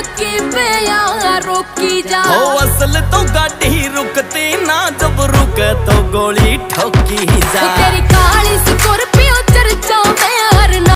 रोकी पे या रोकी जा। हो असल तो गाड़ी रुकती ना, जब रुके तो गोली ठोकी जा।